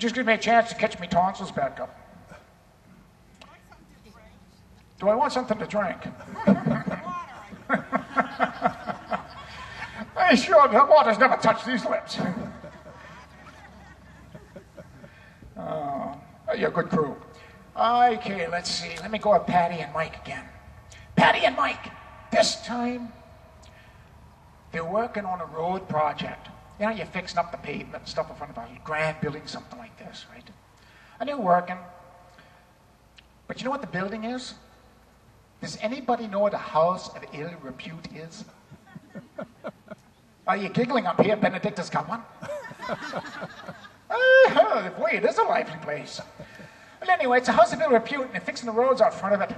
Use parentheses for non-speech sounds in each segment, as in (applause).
Just give me a chance to catch me tonsils back up. Do I want something to drink? (laughs) Hey, sure, the water's never touched these lips. Oh, (laughs) you're a good crew. Okay, let's see. Let me go with Patty and Mike again. Patty and Mike. This time, they're working on a road project. You know, you're fixing up the pavement and stuff in front of a grand building, something like this, right? And they're working. But you know what the building is? Does anybody know what a house of ill repute is? Are you giggling up here? Benedicta's got one. (laughs) oh, boy, it is a lively place. Well, anyway, it's a house of ill repute, and they're fixing the roads out front of it.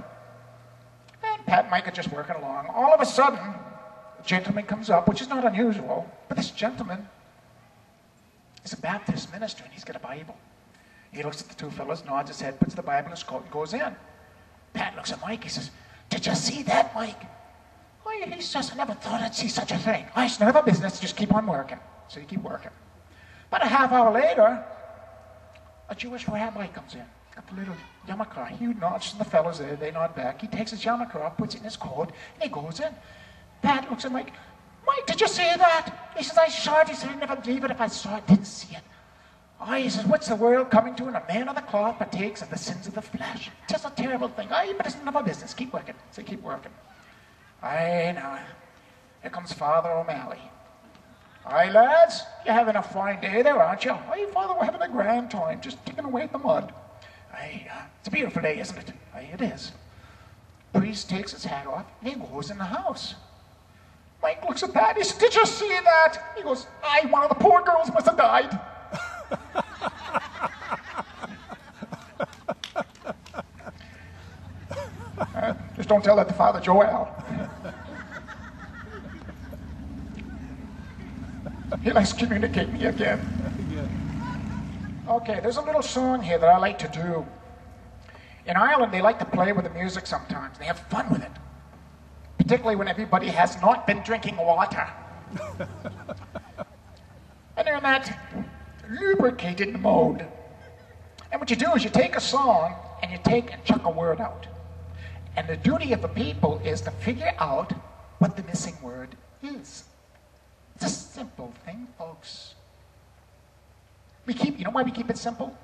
And Pat and Mike are just working along. All of a sudden, a gentleman comes up, which is not unusual, but this gentleman a Baptist minister, and he's got a Bible. He looks at the two fellows, nods his head, puts the Bible in his coat, and goes in. Pat looks at Mike. He says, Did you see that, Mike? Why, he says, I never thought I'd see such a thing. I none of our business. Just keep on working. So you keep working. About a half hour later, a Jewish rabbi comes in. Got the little yarmulke. He nods to the fellows there. They nod back. He takes his yarmulke off, puts it in his coat, and he goes in. Pat looks at Mike. Mike, did you see that? He says, I saw it. He said, I'd never believe it if I saw it. Didn't see it. Oh, he says, what's the world coming to? And a man of the cloth partakes of the sins of the flesh. Just a terrible thing. Oh, but it's none of our business. Keep working. So keep working. I know. Here comes Father O'Malley. Aye, lads, you're having a fine day there, aren't you? Aye, Father, we're having a grand time, just digging away at the mud. Aye, uh, it's a beautiful day, isn't it? Aye, it is. Priest takes his hat off and he goes in the house. Mike looks at that. He says, Did you see that? He goes, I, one of the poor girls must have died. (laughs) uh, just don't tell that to Father Joel. he likes to communicate me again. Okay, there's a little song here that I like to do. In Ireland, they like to play with the music sometimes. They have fun with it, particularly when everybody has not been drinking water. (laughs) and they're in that lubricated mode. And what you do is you take a song and you take and chuck a word out. And the duty of the people is to figure out what the missing word is. It's a simple thing, folks. We keep, you know why we keep it simple?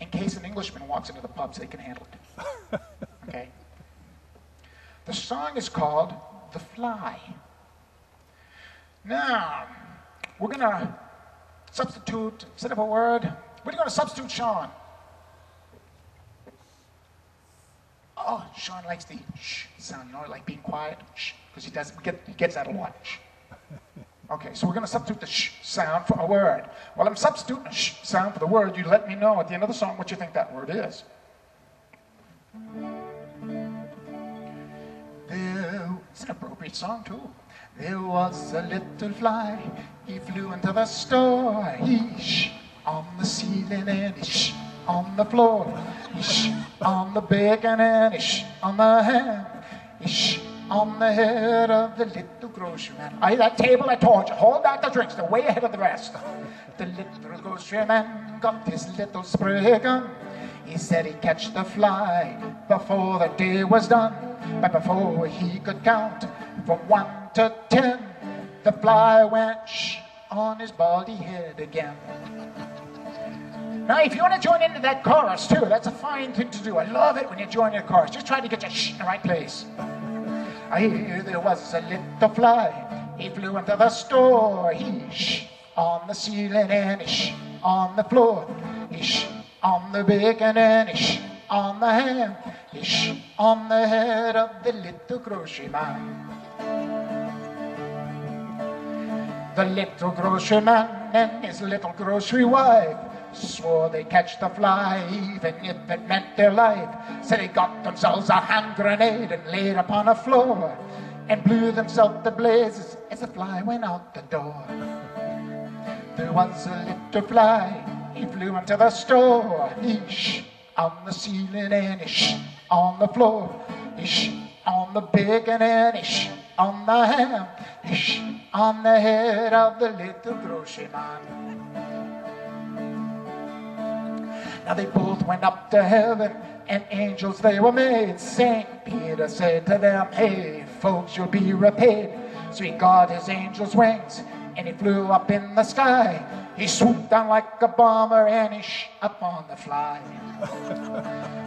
In case an Englishman walks into the pub, so they can handle it. (laughs) Okay? The song is called The Fly. Now, we're going to substitute, set up a word, you going to substitute Sean? Oh, Sean likes the shh sound, you know, like being quiet, shh, because he does, get, he gets that a lot. Shh. Okay, so we're going to substitute the sh sound for a word. While I'm substituting the sh sound for the word, you let me know at the end of the song what you think that word is. It's an appropriate song too. There was a little fly, he flew into the store. He shh on the ceiling and he shh on the floor. He shh on the bacon and he shh on the ham. He shh on the head of the little grocery man. Aye, that table I told you, hold back the drinks, they're way ahead of the rest. The little grocery man got his little spray gun. He said he'd catch the fly before the day was done. But before he could count from one to ten, the fly went shh on his baldy head again. Now, if you want to join into that chorus too, that's a fine thing to do. I love it when you join in your chorus. Just try to get your shh in the right place. I hear there was a little fly. He flew into the store. He shh on the ceiling and he shh on the floor. He shh on the bacon and shh on the ham. ish on the head of the little grocery man. The little grocery man and his little grocery wife swore they'd catch the fly even if it meant their life. So they got themselves a hand grenade and laid upon a floor and blew themselves to blazes as the fly went out the door. There was a little fly, he flew into the store. Shh on the ceiling and shh on the floor. Shh on the bacon and shh on the ham. Shh on the head of the little grocery man. Now they both went up to heaven, and angels they were made. Saint Peter said to them, Hey, folks, you'll be repaid. So he got his angel's wings, and he flew up in the sky. He swooped down like a bomber, and he shot on the fly.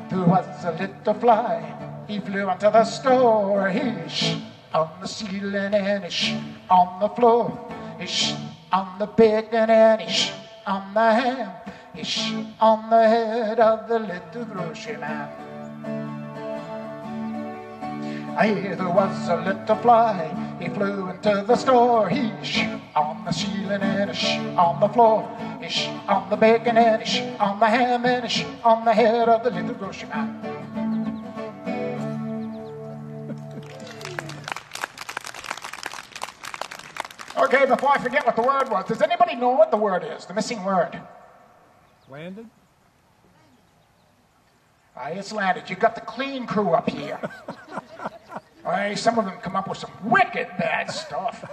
there was a little fly. He flew onto the store. He shot on the ceiling, and he shot on the floor. He shot on the bacon, and he shot on the ham. He shot on the head of the little grocery man. Hear there was a little fly. He flew into the store. He shot on the ceiling and on the floor. Shot on the bacon and shot on the ham and shot on the head of the little grocery man. (laughs) Okay, before I forget what the word was, does anybody know what the word is? The missing word. Landed? Aye, it's landed. You've got the clean crew up here. (laughs) Aye, some of them come up with some wicked bad stuff.